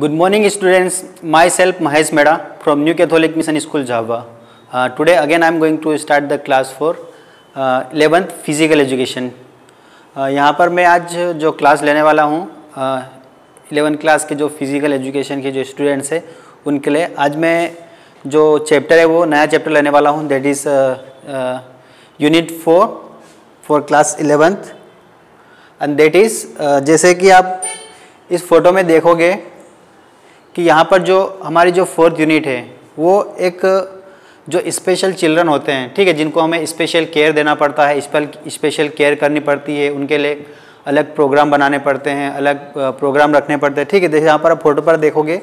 Good morning students myself Mahesh Meda from New Catholic Mission School Jhaba today again I am going to start the class for eleventh physical education यहाँ पर मैं आज जो class लेने वाला हूँ uh, eleventh class के जो फ़िज़िकल एजुकेशन के जो स्टूडेंट्स हैं, उनके लिए आज मैं जो चैप्टर है, वो नया चैप्टर लेने वाला हूँ. That is unit four for class eleventh and that is जैसे कि आप इस फ़ोटो में देखोगे कि यहाँ पर जो हमारी जो फोर्थ यूनिट है, वो एक जो स्पेशल चिल्ड्रन होते हैं, ठीक है, जिनको हमें स्पेशल केयर देना पड़ता है स्पेशल केयर करनी पड़ती है, उनके लिए अलग प्रोग्राम बनाने पड़ते हैं, अलग प्रोग्राम रखने पड़ते हैं। ठीक है, जैसे यहाँ पर आप फ़ोटो पर देखोगे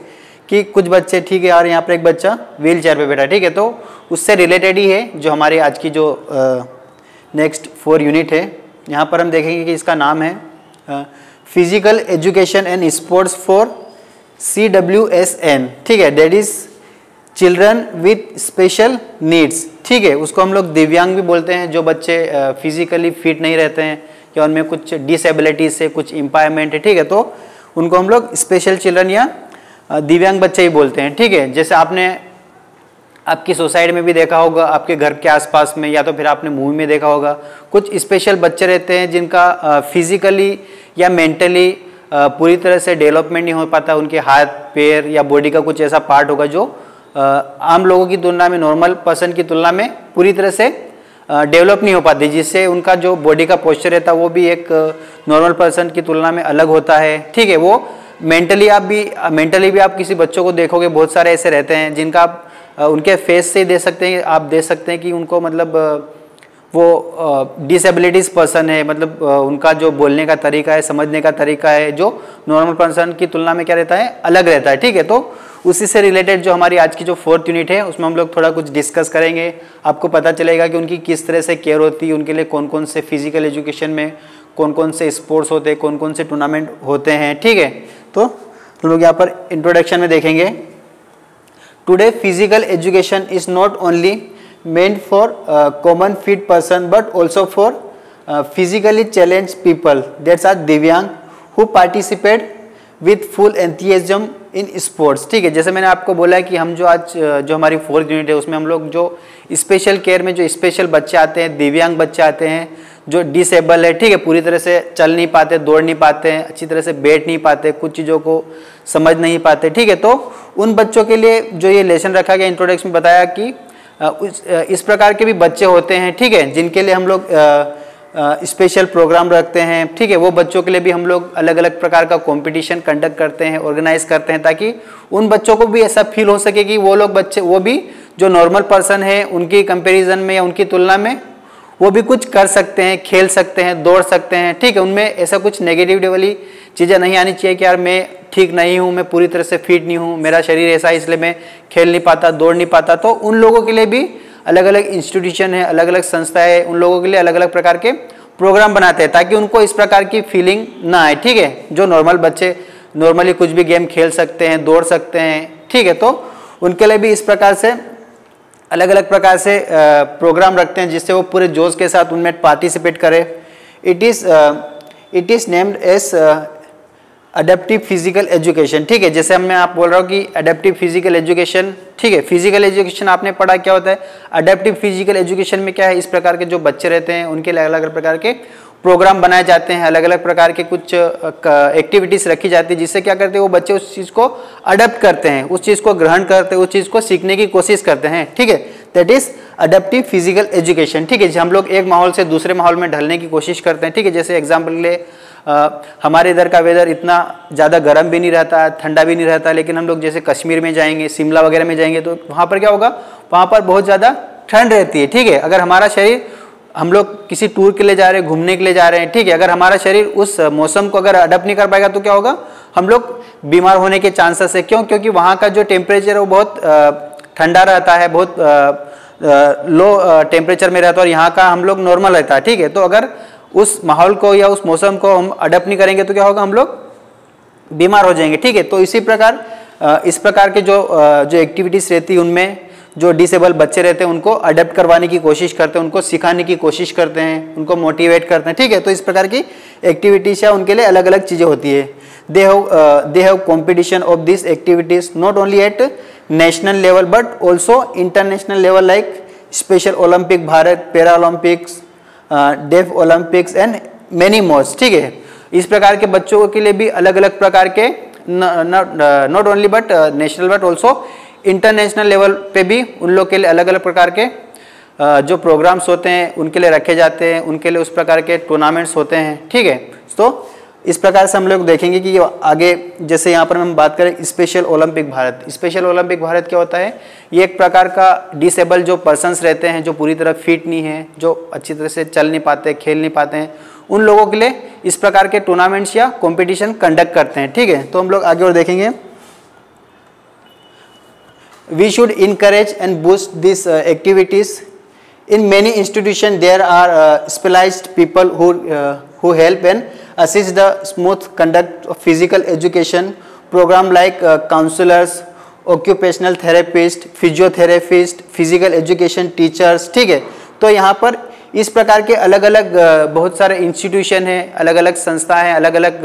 कि कुछ बच्चे, ठीक है और यहाँ पर एक बच्चा व्हील चेयर पर बैठा ठीक है तो उससे रिलेटेड ही है जो हमारी आज की जो नेक्स्ट फोर यूनिट है। यहाँ पर हम देखेंगे कि इसका नाम है physical education and sports for C W S N ठीक है that is children with special needs ठीक है, उसको हम लोग दिव्यांग भी बोलते हैं, जो बच्चे फिजिकली फिट नहीं रहते हैं, या उनमें कुछ डिसेबिलिटीज से कुछ इम्पायरमेंट है, ठीक है तो उनको हम लोग स्पेशल चिल्ड्रन या दिव्यांग बच्चे ही बोलते हैं, ठीक है, जैसे आपने, आपकी सोसाइटी में भी देखा होगा, आपके घर के आसपास में, या तो फिर आपने मूवी में देखा होगा, कुछ स्पेशल बच्चे रहते हैं जिनका फिजिकली या मेंटली पूरी तरह से डेवलपमेंट नहीं हो पाता, उनके हाथ, पैर या बॉडी का कुछ ऐसा पार्ट होगा जो आम लोगों की तुलना में नॉर्मल पर्सन की तुलना में पूरी तरह से डेवलप नहीं हो पाती, जिससे उनका जो बॉडी का पोस्चर रहता है, वो भी एक नॉर्मल पर्सन की तुलना में अलग होता है। ठीक है, वो मेंटली आप भी मेंटली भी आप किसी बच्चों को देखोगे, बहुत सारे ऐसे रहते हैं जिनका आप उनके फेस से ही दे सकते हैं, आप दे सकते हैं कि उनको मतलब वो डिसेबिलिटीज़ पर्सन है मतलब उनका जो बोलने का तरीका है, समझने का तरीका है, जो नॉर्मल पर्सन की तुलना में क्या रहता है, अलग रहता है, ठीक है? तो उसी से रिलेटेड जो हमारी आज की जो फोर्थ यूनिट है, उसमें हम लोग थोड़ा कुछ डिस्कस करेंगे। आपको पता चलेगा कि उनकी किस तरह से केयर होती है, उनके लिए कौन कौन से फ़िज़िकल एजुकेशन में कौन कौन से स्पोर्ट्स होते हैं कौन कौन से टूर्नामेंट होते हैं, ठीक है? तो हम लोग यहाँ पर इंट्रोडक्शन में देखेंगे। Today physical education is not only meant for uh, common fit person but also for uh, physically challenged people. Are divyang who participate with full enthusiasm in sports ठीक है जैसे मैंने आपको बोला कि हम जो आज जो हमारी फोर्थ यूनिट है उसमें हम लोग जो स्पेशल केयर में जो स्पेशल बच्चे आते हैं दिव्यांग बच्चे आते हैं जो डिसेबल है ठीक है पूरी तरह से चल नहीं पाते दौड़ नहीं पाते हैं अच्छी तरह से बैठ नहीं पाते कुछ चीज़ों को समझ नहीं पाते ठीक है। तो उन बच्चों के लिए जो ये लेसन रखा गया इंट्रोडक्शन बताया कि इस प्रकार के भी बच्चे होते हैं, ठीक है, जिनके लिए हम लोग स्पेशल प्रोग्राम रखते हैं, ठीक है, वो बच्चों के लिए भी हम लोग अलग अलग प्रकार का कंपटीशन कंडक्ट करते हैं ऑर्गेनाइज करते हैं, ताकि उन बच्चों को भी ऐसा फील हो सके कि वो लोग बच्चे, वो भी जो नॉर्मल पर्सन है, उनकी कंपैरिजन में या उनकी तुलना में वो भी कुछ कर सकते हैं, खेल सकते हैं, दौड़ सकते हैं, ठीक है, उनमें ऐसा कुछ नेगेटिव वाली चीज़ें नहीं आनी चाहिए कि यार मैं ठीक नहीं हूँ, मैं पूरी तरह से फिट नहीं हूँ, मेरा शरीर ऐसा है इसलिए मैं खेल नहीं पाता, दौड़ नहीं पाता। तो उन लोगों के लिए भी अलग अलग इंस्टीट्यूशन है अलग अलग संस्थाएँ उन लोगों के लिए अलग अलग प्रकार के प्रोग्राम बनाते हैं, ताकि उनको इस प्रकार की फीलिंग ना आए, ठीक है, जो नॉर्मल बच्चे नॉर्मली कुछ भी गेम खेल सकते हैं, दौड़ सकते हैं, ठीक है तो उनके लिए भी इस प्रकार से अलग अलग प्रकार से प्रोग्राम रखते हैं जिससे वो पूरे जोश के साथ उनमें पार्टिसिपेट करें। It is it is named as adaptive physical education ठीक है, जैसे मैं आप बोल रहा हूँ कि अडेप्टिव फ़िज़िकल एजुकेशन ठीक है फ़िज़िकल एजुकेशन आपने पढ़ा क्या होता है? अडेप्टिव फ़िज़िकल एजुकेशन में क्या है? इस प्रकार के जो बच्चे रहते हैं, उनके अलग अलग प्रकार के प्रोग्राम बनाए जाते हैं अलग अलग प्रकार के कुछ एक्टिविटीज़ रखी जाती है, जिससे क्या करते हैं, वो बच्चे उस चीज़ को अडेप्ट करते हैं, उस चीज़ को ग्रहण करते हैं, उस चीज़ को सीखने की कोशिश करते हैं, ठीक है? That is adaptive physical education ठीक है? हम लोग एक माहौल से दूसरे माहौल में ढलने की कोशिश करते हैं, ठीक है? जैसे एग्ज़ाम्पल ले हमारे इधर का वेदर इतना ज़्यादा गर्म भी नहीं रहता, ठंडा भी नहीं रहता, लेकिन हम लोग जैसे कश्मीर में जाएँगे, शिमला वगैरह में जाएँगे तो वहाँ पर क्या होगा? वहाँ पर बहुत ज़्यादा ठंड रहती है, ठीक है? अगर हमारा शरीर हम लोग किसी टूर के लिए जा रहे हैं, घूमने के लिए जा रहे हैं, ठीक है, अगर हमारा शरीर उस मौसम को अगर अडप्ट नहीं कर पाएगा तो क्या होगा? हम लोग बीमार होने के चांसेस है क्यों? क्योंकि वहाँ का जो टेम्परेचर है वो बहुत ठंडा रहता है, बहुत लो टेम्परेचर में रहता है और यहाँ का हम लोग नॉर्मल रहता है, ठीक है? तो अगर उस माहौल को या उस मौसम को हम अडप्ट नहीं करेंगे तो क्या होगा? हम लोग बीमार हो जाएँगे, ठीक है? तो इसी प्रकार इस प्रकार के जो जो एक्टिविटीज़ रहती है उनमें जो डिसेबल बच्चे रहते हैं, उनको अडेप्ट करवाने की कोशिश करते हैं, उनको सिखाने की कोशिश करते हैं, उनको मोटिवेट करते हैं, ठीक है? तो इस प्रकार की एक्टिविटीज़ या उनके लिए अलग अलग चीज़ें होती है। They have they have competition of this activities not only at national level but also international level like Special Olympic Bharat Para Olympics Deaf Olympics and many mores ठीक है? इस प्रकार के बच्चों के लिए भी अलग अलग प्रकार के not only but national but also international level पे भी उन लोग के लिए अलग अलग प्रकार के जो प्रोग्राम्स होते हैं, उनके लिए रखे जाते हैं, उनके लिए उस प्रकार के टूर्नामेंट्स होते हैं, ठीक है? तो इस प्रकार से हम लोग देखेंगे कि आगे, जैसे यहाँ पर हम बात करें Special Olympic Bharat. Special Olympic Bharat क्या होता है? ये एक प्रकार का डिसेबल जो पर्सनस रहते हैं, जो पूरी तरह फिट नहीं है, जो अच्छी तरह से चल नहीं पाते, खेल नहीं पाते हैं, उन लोगों के लिए इस प्रकार के टूर्नामेंट्स या कॉम्पिटिशन कंडक्ट करते हैं, ठीक है? तो हम लोग आगे और देखेंगे। We encourage and boost these uh, activities in many institution there are uh, specialized people who uh, who help and assist the smooth conduct of physical education program like uh, counselors occupational therapist physiotherapist physical education teachers ठीक है तो यहाँ पर इस प्रकार के अलग अलग बहुत सारे इंस्टीट्यूशन हैं अलग अलग संस्था हैं अलग अलग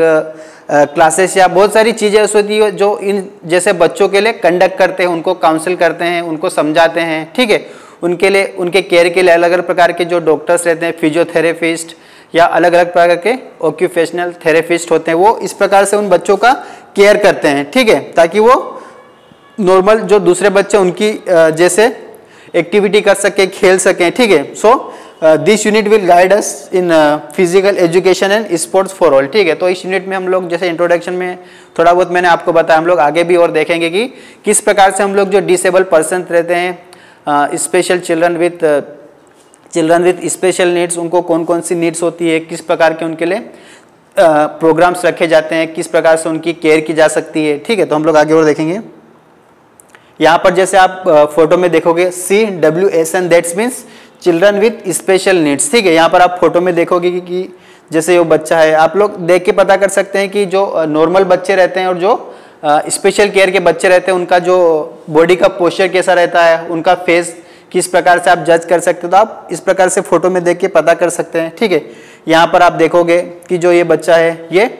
क्लासेस या बहुत सारी चीज़ें ऐसी होती है जो इन, जैसे बच्चों के लिए कंडक्ट करते हैं, उनको काउंसिल करते हैं, उनको समझाते हैं, ठीक है? उनके लिए, उनके केयर के लिए अलग अलग प्रकार के जो डॉक्टर्स रहते हैं फिजियोथेरेपिस्ट या अलग अलग प्रकार के ऑक्यूपेशनल थेरेपिस्ट होते हैं, वो इस प्रकार से उन बच्चों का केयर करते हैं, ठीक है? ताकि वो नॉर्मल जो दूसरे बच्चे उनकी जैसे एक्टिविटी कर सके, खेल सकें, ठीक है? So this unit will guide us in physical education and sports for all ठीक है? तो इस यूनिट में हम लोग जैसे इंट्रोडक्शन में थोड़ा बहुत मैंने आपको बताया हम लोग आगे भी और देखेंगे कि किस प्रकार से हम लोग जो डिसेबल पर्सन रहते हैं special children with children with special needs उनको कौन कौन सी नीड्स होती है किस प्रकार के उनके लिए प्रोग्राम्स uh, रखे जाते हैं किस प्रकार से उनकी केयर की जा सकती है। ठीक है? तो हम लोग आगे और देखेंगे। यहाँ पर जैसे आप फ़ोटो में देखोगे C W S N that's means children with special needs ठीक है? यहाँ पर आप फ़ोटो में देखोगे कि, कि जैसे वो बच्चा है आप लोग देख के पता कर सकते हैं कि जो नॉर्मल बच्चे रहते हैं और जो स्पेशल केयर के बच्चे रहते हैं उनका जो बॉडी का पोस्चर कैसा रहता है उनका फेस किस प्रकार से आप जज कर सकते हो तो आप इस प्रकार से फ़ोटो में देख के पता कर सकते हैं ठीक है? यहाँ पर आप देखोगे कि जो ये बच्चा है ये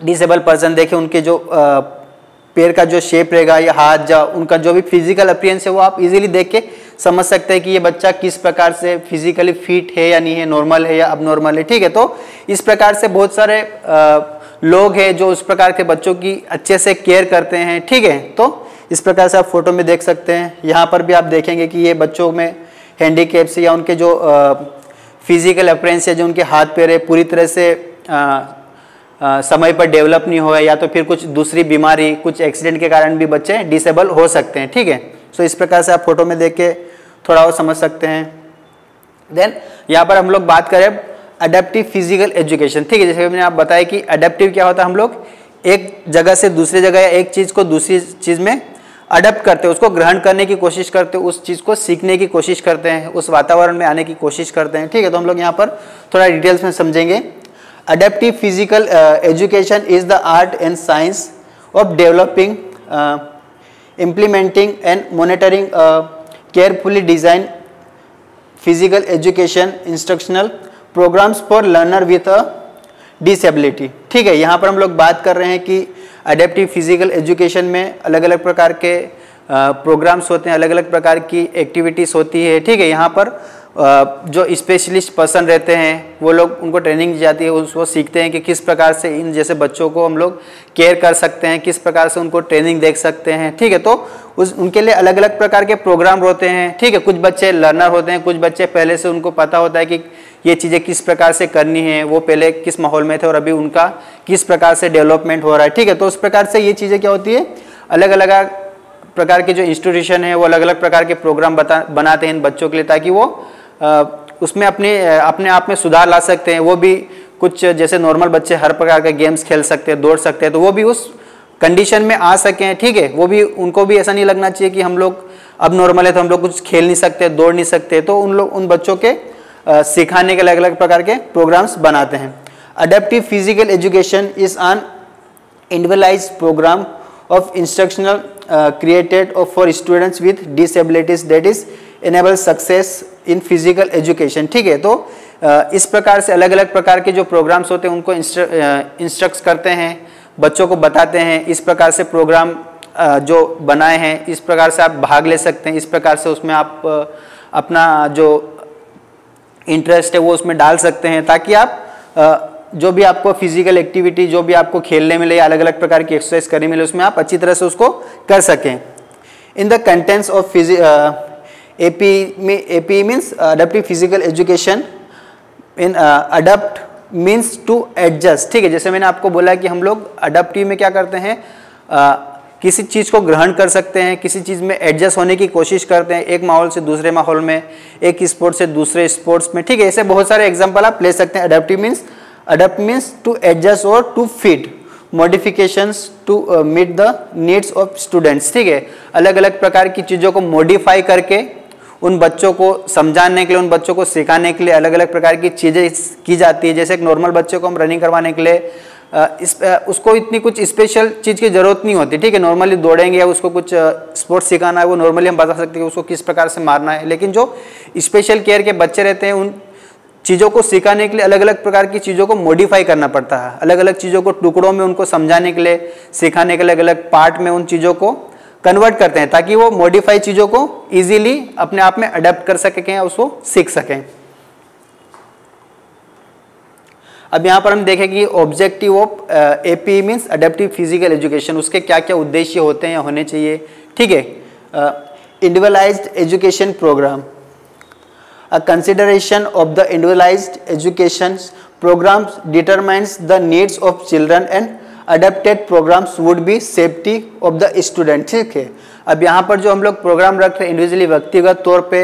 डिसेबल पर्सन देखे उनके जो आ, पैर का जो शेप रहेगा या हाथ जा उनका जो भी फ़िज़िकल अपियंस है वो आप इजीली देख के समझ सकते हैं कि ये बच्चा किस प्रकार से फिजिकली फिट है या नहीं है नॉर्मल है या अब नॉर्मल है ठीक है? तो इस प्रकार से बहुत सारे लोग हैं जो उस प्रकार के बच्चों की अच्छे से केयर करते हैं ठीक है? तो इस प्रकार से आप फ़ोटो में देख सकते हैं। यहाँ पर भी आप देखेंगे कि ये बच्चों में हैंडीकेप्स या उनके जो फ़िज़िकल अपरेंस है जो उनके हाथ पैर है पूरी तरह से आ, समय पर डेवलप नहीं हुआ या तो फिर कुछ दूसरी बीमारी, कुछ एक्सीडेंट के कारण भी बच्चे डिसेबल हो सकते हैं, ठीक है? सो इस प्रकार से आप फ़ोटो में देख के थोड़ा और समझ सकते हैं। देन यहाँ पर हम लोग बात करें अडेप्टिव फ़िज़िकल एजुकेशन ठीक है? जैसे मैंने आप बताया कि अडेप्टिव क्या होता है हम लोग? एक जगह से दूसरी जगह या एक चीज़ को दूसरी चीज़ में अडप्ट करते हैं, उसको ग्रहण करने की कोशिश करते हैं, उस चीज़ को सीखने की कोशिश करते हैं, उस वातावरण में आने की कोशिश करते हैं, ठीक है? तो हम लोग यहाँ पर थोड़ा डिटेल्स में समझेंगे। Adaptive physical education is the art and science of developing implementing and monitoring carefully design physical education instructional programs for learner with a disability ठीक है, यहाँ पर हम लोग बात कर रहे हैं कि अडेप्टिव फ़िज़िकल एजुकेशन में अलग अलग प्रकार के प्रोग्राम्स होते हैं अलग अलग प्रकार की एक्टिविटीज़ होती है। ठीक है, यहाँ पर जो स्पेशलिस्ट पर्सन रहते हैं, वो लोग, उनको ट्रेनिंग दी जाती है उस वो सीखते हैं कि किस प्रकार से इन जैसे बच्चों को हम लोग केयर कर सकते हैं, किस प्रकार से उनको ट्रेनिंग देख सकते हैं, ठीक है? तो उस, उनके लिए अलग अलग प्रकार के प्रोग्राम होते हैं, ठीक है? कुछ बच्चे लर्नर होते हैं, कुछ बच्चे पहले से उनको पता होता है कि ये चीज़ें किस प्रकार से करनी है, वो पहले किस माहौल में थे और अभी उनका किस प्रकार से डेवलपमेंट हो रहा है, ठीक है? तो उस प्रकार से ये चीज़ें क्या होती है? अलग अलग प्रकार के जो इंस्टीट्यूशन है, वो अलग अलग प्रकार के प्रोग्राम बता, बनाते हैं इन बच्चों के लिए ताकि वो उसमें अपने अपने आप में सुधार ला सकते हैं। वो भी कुछ जैसे नॉर्मल बच्चे हर प्रकार के गेम्स खेल सकते हैं, दौड़ सकते हैं तो वो भी उस कंडीशन में आ सकें ठीक है, वो भी, उनको भी ऐसा नहीं लगना चाहिए कि हम लोग अब नॉर्मल है तो हम लोग कुछ खेल नहीं सकते, दौड़ नहीं सकते। तो उन लोग, उन बच्चों के सिखाने के अलग अलग प्रकार के प्रोग्राम्स बनाते हैं। Adaptive physical education is an individualize program of instructional created for students with disabilities that is enable success in physical education ठीक है? तो इस प्रकार से अलग अलग प्रकार के जो प्रोग्राम्स होते हैं, उनको इंस्ट्रक्ट करते हैं, बच्चों को बताते हैं, इस प्रकार से प्रोग्राम जो बनाए हैं, इस प्रकार से आप भाग ले सकते हैं, इस प्रकार से उसमें आप अपना जो इंटरेस्ट है, वो उसमें डाल सकते हैं, ताकि आप जो भी आपको फ़िज़िकल एक्टिविटी जो भी आपको खेलने मिले या अलग अलग प्रकार की एक्सरसाइज करने मिले उसमें आप अच्छी तरह से उसको कर सकें। In the contents of फिजि AP AP means adaptive physical education in adapt means to adjust ठीक है जैसे मैंने आपको बोला कि हम लोग अडप्टिव में क्या करते हैं? Uh, किसी चीज़ को ग्रहण कर सकते हैं किसी चीज़ में एडजस्ट होने की कोशिश करते हैं एक माहौल से दूसरे माहौल में एक स्पोर्ट से दूसरे स्पोर्ट्स में। ठीक है ऐसे बहुत सारे एग्ज़ाम्पल आप ले सकते हैं। Adaptive means adapt means to adjust और to fit modifications to meet the needs of students ठीक है? अलग अलग प्रकार की चीज़ों को मॉडिफाई करके, उन बच्चों को समझाने के लिए, उन बच्चों को सिखाने के लिए अलग अलग प्रकार की चीज़ें की जाती है। जैसे एक नॉर्मल बच्चे को हम रनिंग करवाने के लिए इस उसको इतनी कुछ स्पेशल चीज़ की ज़रूरत नहीं होती। ठीक है? नॉर्मली दौड़ेंगे या उसको कुछ स्पोर्ट्स सिखाना है, वो नॉर्मली हम बता सकते हैं उसको किस प्रकार से मारना है। लेकिन जो स्पेशल केयर के बच्चे रहते हैं, उन चीज़ों को सिखाने के लिए अलग अलग प्रकार की चीज़ों को मॉडिफाई करना पड़ता है। अलग अलग चीज़ों को टुकड़ों में उनको समझाने के लिए, सिखाने के अलग अलग पार्ट में उन चीज़ों को कन्वर्ट करते हैं ताकि वो मॉडिफाई चीज़ों को ईजिली अपने आप में अडेप्ट कर सकें उसको सीख सकें। अब यहाँ पर हम देखें कि objective of A P means adaptive physical education उसके क्या क्या उद्देश्य होते हैं या होने चाहिए। ठीक है individualized education program a consideration of the individualized education programs determines the needs of children and adapted programs would be safety of the student. ठीक है? अब यहाँ पर जो हम लोग प्रोग्राम रख रहे हैं इंडिविजुअली व्यक्तिगत तौर पे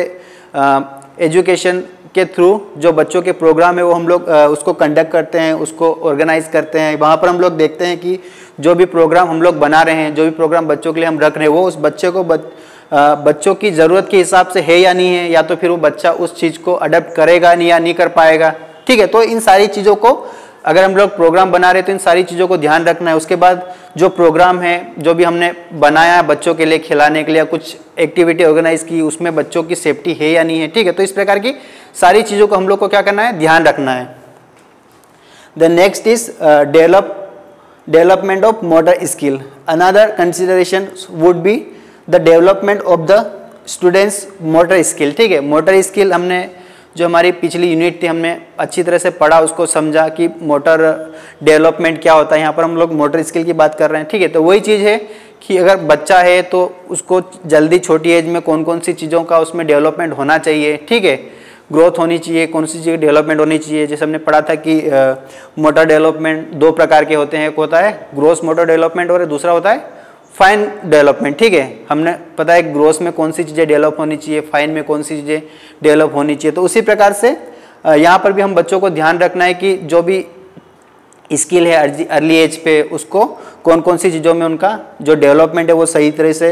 एजुकेशन के थ्रू जो बच्चों के प्रोग्राम है वो हम लोग उसको कंडक्ट करते हैं उसको ऑर्गेनाइज करते हैं। वहाँ पर हम लोग देखते हैं कि जो भी प्रोग्राम हम लोग बना रहे हैं जो भी प्रोग्राम बच्चों के लिए हम रख रहे हैं वो उस बच्चे को बच, बच्चों की ज़रूरत के हिसाब से है या नहीं है, या तो फिर वो बच्चा उस चीज़ को अडेप्ट करेगा नहीं या नहीं कर पाएगा। ठीक है तो इन सारी चीज़ों को अगर हम लोग प्रोग्राम बना रहे तो इन सारी चीज़ों को ध्यान रखना है। उसके बाद जो प्रोग्राम है, जो भी हमने बनाया है बच्चों के लिए खिलाने के लिए, कुछ एक्टिविटी ऑर्गेनाइज की, उसमें बच्चों की सेफ्टी है या नहीं है, ठीक है? तो इस प्रकार की सारी चीज़ों को हम लोग को क्या करना है? ध्यान रखना है। The next is develop development of motor skill another consideration would be the development of the students motor skill ठीक है? मोटर स्किल हमने जो हमारी पिछली यूनिट थी, हमने अच्छी तरह से पढ़ा, उसको समझा कि मोटर डेवलपमेंट क्या होता है। यहाँ पर हम लोग मोटर स्किल की बात कर रहे हैं, ठीक है? तो वही चीज़ है कि अगर बच्चा है तो उसको जल्दी छोटी एज में कौन कौन सी चीज़ों का उसमें डेवलपमेंट होना चाहिए, ठीक है? ग्रोथ होनी चाहिए, कौन सी चीज़ डेवलपमेंट होनी चाहिए। जैसे हमने पढ़ा था कि मोटर डेवलपमेंट दो प्रकार के होते हैं, एक होता है ग्रोस मोटर डेवलपमेंट और दूसरा होता है फाइन डेवलपमेंट ठीक है? हमने पता है ग्रोस में कौन सी चीज़ें डेवलप होनी चाहिए फाइन में कौन सी चीज़ें डेवलप होनी चाहिए? तो उसी प्रकार से यहाँ पर भी हम बच्चों को ध्यान रखना है कि जो भी स्किल है अर्ली एज पे उसको कौन कौन सी चीज़ों में उनका जो डेवलपमेंट है वो सही तरह से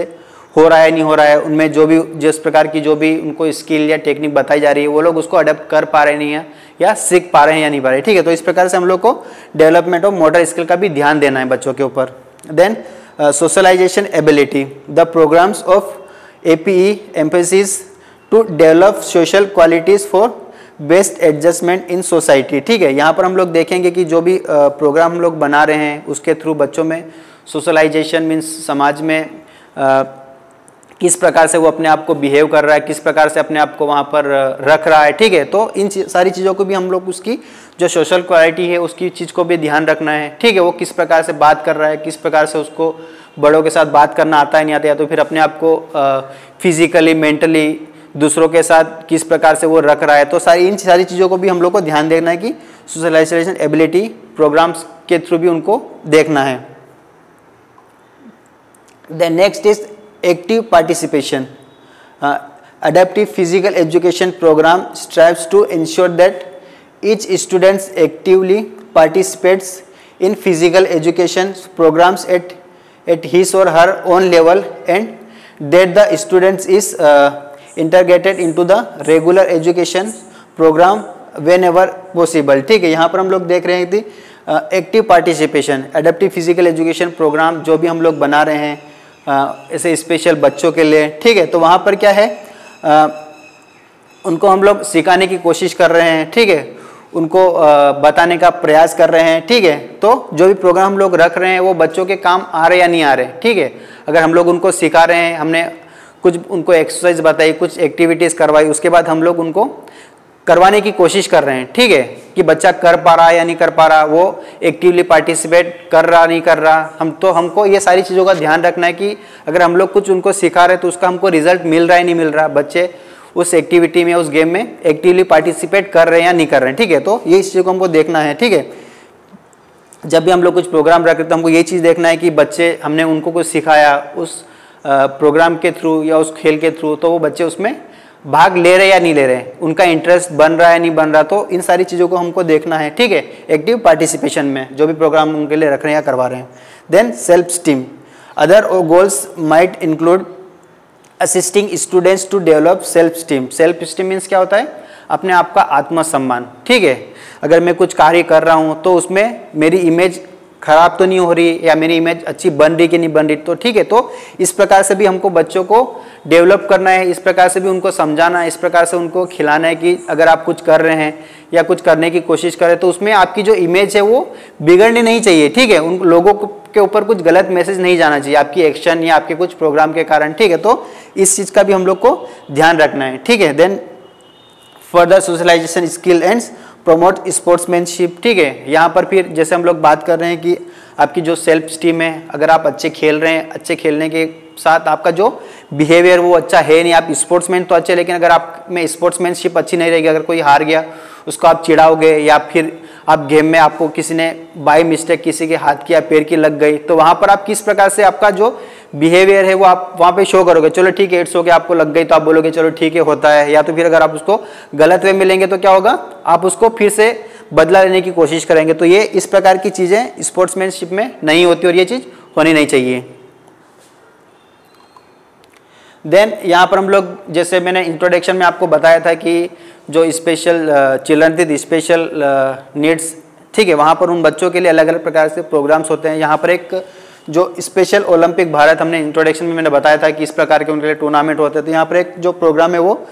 हो रहा है, नहीं हो रहा है, उनमें जो भी, जिस प्रकार की जो भी उनको स्किल या टेक्निक बताई जा रही है, वो लोग उसको अडेप्ट कर पा रहे नहीं है या सीख पा रहे हैं या नहीं पा रहे ठीक है तो इस प्रकार से हम लोग को डेवलपमेंट ऑफ़ मोटर स्किल का भी ध्यान देना है बच्चों के ऊपर। Then socialization ability. The programs of APE emphasis to develop social qualities for best adjustment in society ठीक है यहाँ पर हम लोग देखेंगे कि जो भी प्रोग्राम हम लोग बना रहे हैं उसके थ्रू बच्चों में सोशलाइजेशन मीन्स समाज में आ, किस प्रकार से वो अपने आप को बिहेव कर रहा है, किस प्रकार से अपने आप को वहाँ पर रख रहा है, ठीक है? तो इन सारी चीज़ों को भी हम लोग उसकी जो सोशल क्वालिटी है, उसकी चीज़ को भी ध्यान रखना है, ठीक है? वो किस प्रकार से बात कर रहा है, किस प्रकार से उसको बड़ों के साथ बात करना आता है, नहीं आता, या तो फिर अपने आप को फिजिकली मेंटली दूसरों के साथ किस प्रकार से वो रख रहा है? तो सारी, इन सारी चीज़ों को भी हम लोग को ध्यान देखना है कि सोशलाइजेशन एबिलिटी प्रोग्राम्स के थ्रू भी उनको देखना है। The next is active participation adaptive physical education program strives to ensure that each students actively participates in physical education programs at at his और her own level and that the students is integrated into the regular education program whenever possible ठीक है, यहाँ पर हम लोग देख रहे हैं कि active participation adaptive physical education program जो भी हम लोग बना रहे हैं ऐसे स्पेशल बच्चों के लिए। ठीक है तो वहाँ पर क्या है? आ, उनको हम लोग सिखाने की कोशिश कर रहे हैं ठीक है? उनको आ, बताने का प्रयास कर रहे हैं ठीक है? तो जो भी प्रोग्राम हम लोग रख रहे हैं वो बच्चों के काम आ रहे या नहीं आ रहे ठीक है? अगर हम लोग उनको सिखा रहे हैं हमने कुछ उनको एक्सरसाइज बताई कुछ एक्टिविटीज़ करवाई उसके बाद हम लोग उनको करवाने की कोशिश कर रहे हैं। ठीक है कि बच्चा कर पा रहा है या नहीं कर पा रहा, वो एक्टिवली पार्टिसिपेट कर रहा, नहीं कर रहा। हम तो हमको ये सारी चीज़ों का ध्यान रखना है कि अगर हम लोग कुछ उनको सिखा रहे हैं तो उसका हमको रिज़ल्ट मिल रहा है, नहीं मिल रहा। बच्चे उस एक्टिविटी में, उस गेम में एक्टिवली पार्टिसिपेट कर रहे हैं या नहीं कर रहे हैं। ठीक है तो ये इस चीज़ को हमको देखना है। ठीक है, जब भी हम लोग कुछ प्रोग्राम रखते तो हमको ये चीज़ देखना है कि बच्चे, हमने उनको कुछ सिखाया उस प्रोग्राम के थ्रू या उस खेल के थ्रू तो वो बच्चे उसमें भाग ले रहे या नहीं ले रहे, उनका इंटरेस्ट बन रहा है नहीं बन रहा तो इन सारी चीज़ों को हमको देखना है। ठीक है? एक्टिव पार्टिसिपेशन में जो भी प्रोग्राम उनके लिए रख रहे हैं या करवा रहे हैं। Then self esteem other goals might include assisting students to develop self esteem self esteem means क्या होता है? अपने आप का आत्मसम्मान। ठीक है? अगर मैं कुछ कार्य कर रहा हूँ तो उसमें मेरी इमेज खराब तो नहीं हो रही या मेरी इमेज अच्छी बन रही कि नहीं बन रही तो ठीक है तो इस प्रकार से भी हमको बच्चों को डेवलप करना है, इस प्रकार से भी उनको समझाना है, इस प्रकार से उनको खिलाना है कि अगर आप कुछ कर रहे हैं या कुछ करने की कोशिश करें तो उसमें आपकी जो इमेज है वो बिगड़नी नहीं चाहिए, ठीक है? उन लोगों के ऊपर कुछ गलत मैसेज नहीं जाना चाहिए, आपकी एक्शन या आपके कुछ प्रोग्राम के कारण, ठीक है? तो इस चीज़ का भी हम लोग को ध्यान रखना है, ठीक है? Then further socialization skill ends promote sportsmanship ठीक है? यहाँ पर फिर जैसे हम लोग बात कर रहे हैं कि आपकी जो सेल्फ स्टीम है, अगर आप अच्छे खेल रहे हैं, अच्छे खेलने के साथ आपका जो बिहेवियर वो अच्छा है नहीं। आप स्पोर्ट्समैन तो अच्छे, लेकिन अगर आप में स्पोर्ट्समैनशिप अच्छी नहीं रहेगी, अगर कोई हार गया, उसको आप चिड़ाओगे या फिर आप गेम में आपको किसी ने बाई मिस्टेक किसी के हाथ की या पैर की लग गई तो वहाँ पर आप किस प्रकार से आपका जो बिहेवियर है, वो आप वहाँ पे शो करोगे। चलो ठीक है इट्स ओके आपको लग गई तो आप बोलोगे, चलो ठीक है, होता है। या तो फिर अगर आप उसको गलत वे में लेंगे तो क्या होगा? आप उसको फिर से बदला लेने की कोशिश करेंगे। तो ये इस प्रकार की चीज़ें स्पोर्ट्समैनशिप में नहीं होती और ये चीज़ होनी नहीं चाहिए। देन यहाँ पर हम लोग, जैसे मैंने इंट्रोडक्शन में आपको बताया था कि जो special children with special needs ठीक है, वहाँ पर उन बच्चों के लिए अलग अलग प्रकार से प्रोग्राम्स होते हैं। यहाँ पर एक जो स्पेशल ओलंपिक भारत हमने इंट्रोडक्शन में मैंने बताया था कि इस प्रकार के उनके लिए टूर्नामेंट होते हैं। तो यहाँ पर एक जो प्रोग्राम है वो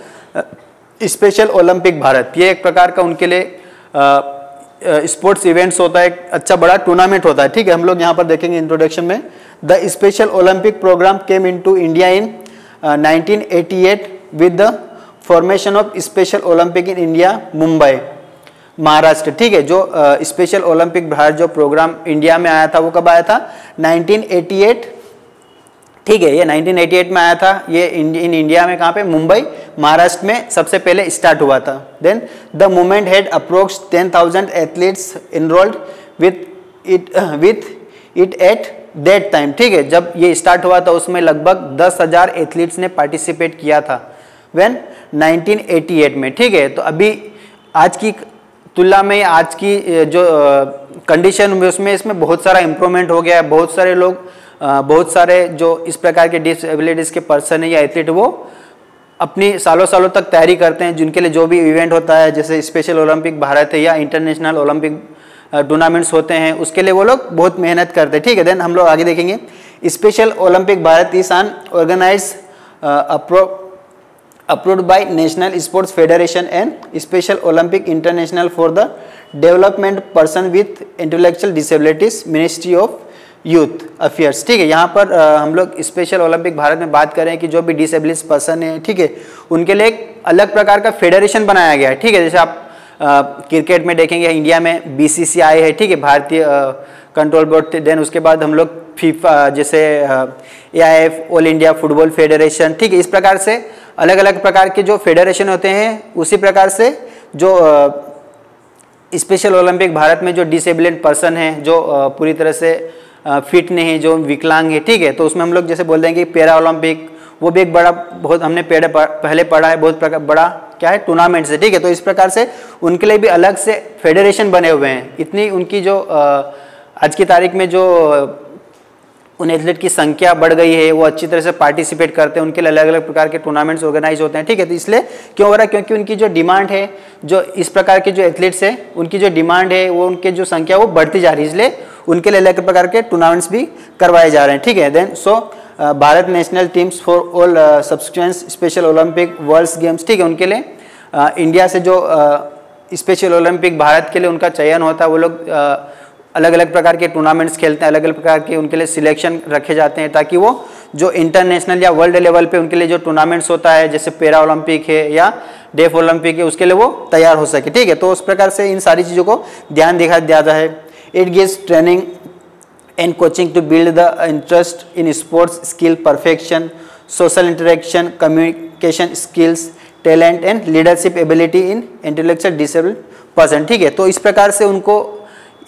स्पेशल ओलंपिक भारत, ये एक प्रकार का उनके लिए स्पोर्ट्स इवेंट्स होता है, एक अच्छा बड़ा टूर्नामेंट होता है। ठीक है, हम लोग यहाँ पर देखेंगे इंट्रोडक्शन में। The Special Olympic program came into India in 1988 with the formation of Special Olympic in India Mumbai Maharashtra ठीक है? जो स्पेशल ओलंपिक भारत जो प्रोग्राम इंडिया में आया था वो कब आया था? 1988 ठीक है? ये 1988 में आया था। ये इन इंडिया में कहाँ पे? मुंबई महाराष्ट्र में सबसे पहले स्टार्ट हुआ था। Then the movement had approx 10,000 athletes enrolled with it with it at that time ठीक है? जब ये स्टार्ट हुआ था उसमें लगभग दस हज़ार एथलीट्स ने पार्टिसिपेट किया था। वेन 1988 में ठीक है? तो अभी आज की तुलना में आज की जो कंडीशन हुई उसमें, इसमें बहुत सारा इम्प्रूवमेंट हो गया है। बहुत सारे लोग बहुत सारे जो इस प्रकार के डिसबिलिटीज़ के पर्सन है या एथलीट वो अपनी सालों सालों तक तैयारी करते हैं, जिनके लिए जो भी इवेंट होता है, जैसे स्पेशल ओलंपिक भारत है या इंटरनेशनल ओलंपिक टूर्नामेंट्स होते हैं, उसके लिए वो लोग बहुत मेहनत करते हैं। ठीक है देन हम लोग आगे देखेंगे। Special Olympic Bharat is an organize approved by national sports federation and Special Olympic international for the development person with intellectual disabilities ministry of youth affairs ठीक है यहाँ पर आ, हम लोग स्पेशल ओलंपिक भारत में बात करें कि जो भी डिसेबिलिटीज पर्सन है ठीक है उनके लिए एक अलग प्रकार का फेडरेशन बनाया गया है। ठीक है जैसे आप आ, क्रिकेट में देखेंगे इंडिया में बीसीसीआई है ठीक है भारतीय कंट्रोल बोर्ड देन उसके बाद हम लोग फीफा जैसे A I F All India Football Federation ठीक है इस प्रकार से अलग अलग प्रकार के जो फेडरेशन होते हैं, उसी प्रकार से जो स्पेशल ओलंपिक भारत में जो डिसेबल्ड पर्सन है, जो पूरी तरह से फिट नहीं है जो विकलांग है, ठीक है? तो उसमें हम लोग जैसे बोल देंगे पैरा ओलंपिक, वो भी एक बड़ा, बहुत हमने पेड़ पहले पढ़ा है, बहुत प्रकार, बड़ा क्या है टूर्नामेंट से ठीक है? तो इस प्रकार से उनके लिए भी अलग से फेडरेशन बने हुए हैं। इतनी उनकी जो आज की तारीख में जो उन एथलीट की संख्या बढ़ गई है, वो अच्छी तरह से पार्टिसिपेट करते हैं, उनके लिए अलग अलग प्रकार के टूर्नामेंट्स ऑर्गेनाइज होते हैं। ठीक है तो इसलिए क्यों हो रहा है? क्योंकि उनकी जो डिमांड है, जो इस प्रकार के जो एथलीट्स है, उनकी जो डिमांड है, वो उनके जो संख्या वो बढ़ती जा रही है, इसलिए उनके लिए अलग प्रकार के टूर्नामेंट्स भी करवाए जा रहे हैं। ठीक है then so Bharat national teams for all subsequence Special Olympic World Games ठीक है, उनके लिए इंडिया से जो स्पेशल ओलंपिक भारत के लिए उनका चयन होता है, वो लोग अलग अलग प्रकार के टूर्नामेंट्स खेलते हैं अलग अलग प्रकार के उनके लिए सिलेक्शन रखे जाते हैं ताकि वो जो इंटरनेशनल या वर्ल्ड लेवल पे उनके लिए जो टूर्नामेंट्स होता है, जैसे पैरा ओलंपिक है या डेफ ओलंपिक है, उसके लिए वो तैयार हो सके। ठीक है तो उस प्रकार से इन सारी चीज़ों को ध्यान दिखा जाता है। It gives training and coaching to build the interest in sports skill perfection social interaction communication skills talent and leadership ability in intellectual disabled person ठीक है तो इस प्रकार से उनको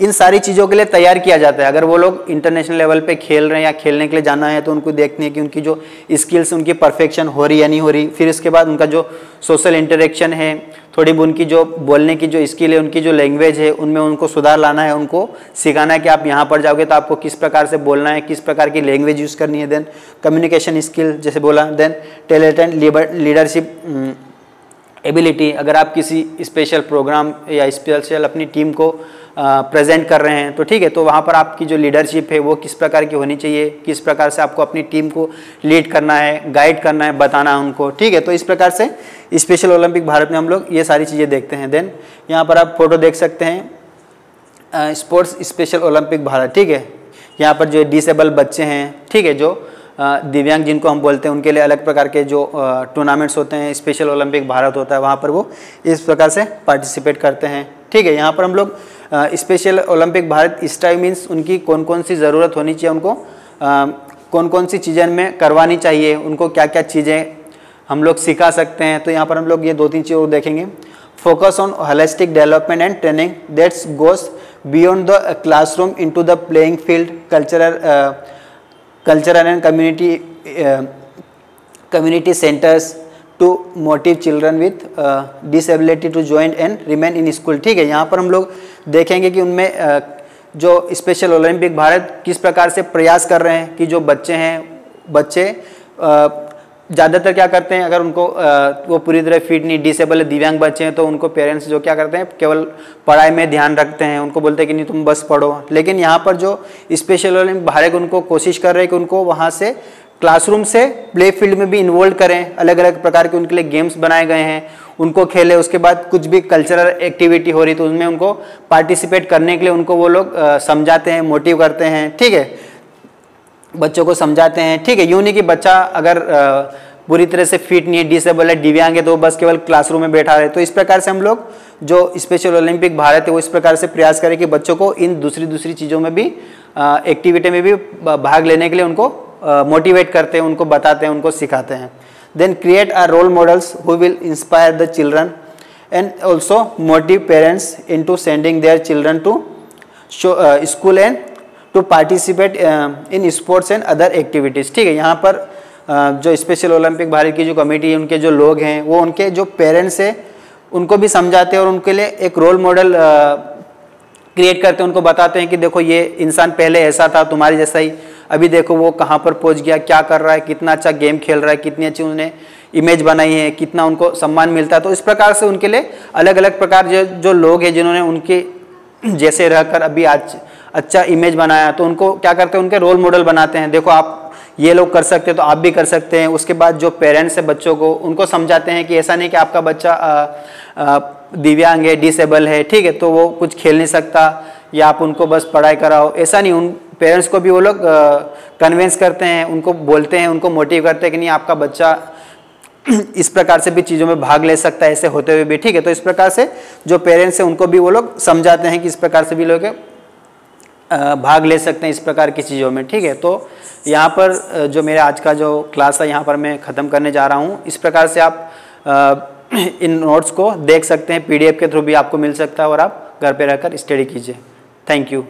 इन सारी चीज़ों के लिए तैयार किया जाता है। अगर वो लोग इंटरनेशनल लेवल पे खेल रहे हैं या खेलने के लिए जाना है तो उनको देखते हैं कि, उनकी जो स्किल्स उनकी परफेक्शन हो रही या नहीं हो रही, फिर इसके बाद उनका जो सोशल इंटरेक्शन है, थोड़ी उनकी जो बोलने की जो स्किल है, उनकी जो लैंग्वेज है, उनमें उनको सुधार लाना है, उनको सिखाना है कि आप यहाँ पर जाओगे तो आपको किस प्रकार से बोलना है, किस प्रकार की लैंग्वेज यूज़ करनी है देन कम्युनिकेशन स्किल जैसे बोला देन टैलेंट लीडरशिप एबिलिटी अगर आप किसी स्पेशल प्रोग्राम या स्पेशल अपनी टीम को प्रेजेंट कर रहे हैं तो ठीक है तो वहाँ पर आपकी जो लीडरशिप है, वो किस प्रकार की होनी चाहिए, किस प्रकार से आपको अपनी टीम को लीड करना है गाइड करना है, बताना है उनको, ठीक है तो इस प्रकार से स्पेशल ओलंपिक भारत में हम लोग ये सारी चीज़ें देखते हैं। देन यहाँ पर आप फ़ोटो देख सकते हैं स्पोर्ट्स स्पेशल ओलंपिक भारत ठीक है। यहाँ पर जो डिसेबल बच्चे हैं, ठीक है, जो दिव्यांग जिनको हम बोलते हैं, उनके लिए अलग प्रकार के जो टूर्नामेंट्स होते हैं स्पेशल ओलंपिक भारत होता है, वहाँ पर वो इस प्रकार से पार्टिसिपेट करते हैं, ठीक है। यहाँ पर हम लोग स्पेशल ओलंपिक भारत इस टाइम मीन्स उनकी कौन कौन सी ज़रूरत होनी चाहिए उनको? आ, कौन कौन सी चीज़ें में करवानी चाहिए? उनको क्या क्या चीज़ें हम लोग सिखा सकते हैं? तो यहाँ पर हम लोग ये दो तीन चीज़ देखेंगे। Focus on holistic development and training that's goes beyond the classroom into the playing field cultural cultural and community community centres to motive children with disability to join and remain in school ठीक है यहाँ पर हम लोग देखेंगे कि उनमें जो स्पेशल ओलंपिक भारत किस प्रकार से प्रयास कर रहे हैं कि जो बच्चे हैं, बच्चे ज़्यादातर क्या करते हैं, अगर उनको वो पूरी तरह फिट नहीं डिसेबल दिव्यांग बच्चे हैं तो उनको पेरेंट्स जो क्या करते हैं, केवल पढ़ाई में ध्यान रखते हैं, उनको बोलते हैं कि नहीं, तुम बस पढ़ो। लेकिन यहाँ पर जो स्पेशल ओलंपिक भारत उनको कोशिश कर रहे हैं कि उनको वहाँ से क्लासरूम से प्ले फ़ील्ड में भी इन्वॉल्व करें अलग अलग प्रकार के उनके लिए गेम्स बनाए गए हैं, उनको खेले, उसके बाद कुछ भी कल्चरल एक्टिविटी हो रही तो उसमें उनको पार्टिसिपेट करने के लिए उनको वो लोग समझाते हैं मोटिव करते हैं, ठीक है? बच्चों को समझाते हैं, ठीक है? यूँ नहीं कि बच्चा अगर पूरी तरह से फिट नहीं है डिसेबल है, दिव्यांग है तो बस केवल क्लासरूम में बैठा रहे। तो इस प्रकार से हम लोग जो स्पेशल ओलंपिक भारत है, वो इस प्रकार से प्रयास करें कि बच्चों को इन दूसरी दूसरी चीज़ों में भी एक्टिविटी में भी भाग लेने के लिए उनको मोटिवेट करते हैं उनको बताते हैं उनको सिखाते हैं। Then create are role models who will inspire the children and also motive parents into sending their children to school and to participate in sports and other activities ठीक है यहाँ पर uh, जो स्पेशल ओलंपिक भारत की जो committee है उनके जो लोग हैं वो उनके जो पेरेंट्स हैं उनको भी समझाते हैं और उनके लिए एक रोल मॉडल क्रिएट करते हैं उनको बताते हैं कि देखो ये इंसान पहले ऐसा था तुम्हारे जैसा ही अभी देखो वो कहाँ पर पहुँच गया, क्या कर रहा है, कितना अच्छा गेम खेल रहा है, कितनी अच्छी उन्होंने इमेज बनाई है, कितना उनको सम्मान मिलता है। तो इस प्रकार से उनके लिए अलग अलग प्रकार जो जो लोग हैं जिन्होंने उनके जैसे रहकर अभी आज अच्छा इमेज बनाया तो उनको क्या करते हैं, उनके रोल मॉडल बनाते हैं। देखो आप ये लोग कर सकते हैं तो आप भी कर सकते हैं। उसके बाद जो पेरेंट्स हैं बच्चों को, उनको समझाते हैं कि ऐसा नहीं कि आपका बच्चा दिव्यांग है डिसेबल है, ठीक है तो वो कुछ खेल नहीं सकता, या आप उनको बस पढ़ाई कराओ। ऐसा नहीं, उन पेरेंट्स को भी वो लोग कन्वेंस करते हैं, उनको बोलते हैं, उनको मोटिव करते हैं कि नहीं, आपका बच्चा इस प्रकार से भी चीज़ों में भाग ले सकता है, ऐसे होते हुए भी, ठीक है? तो इस प्रकार से जो पेरेंट्स हैं, उनको भी वो लोग समझाते हैं कि इस प्रकार से भी लोग भाग ले सकते हैं इस प्रकार की चीज़ों में, ठीक है? तो यहाँ पर जो मेरे आज का जो क्लास है, यहाँ पर मैं ख़त्म करने जा रहा हूँ। इस प्रकार से आप इन नोट्स को देख सकते हैं पीडीएफ के थ्रू भी आपको मिल सकता है और आप घर पे रहकर स्टडी कीजिए। Thank you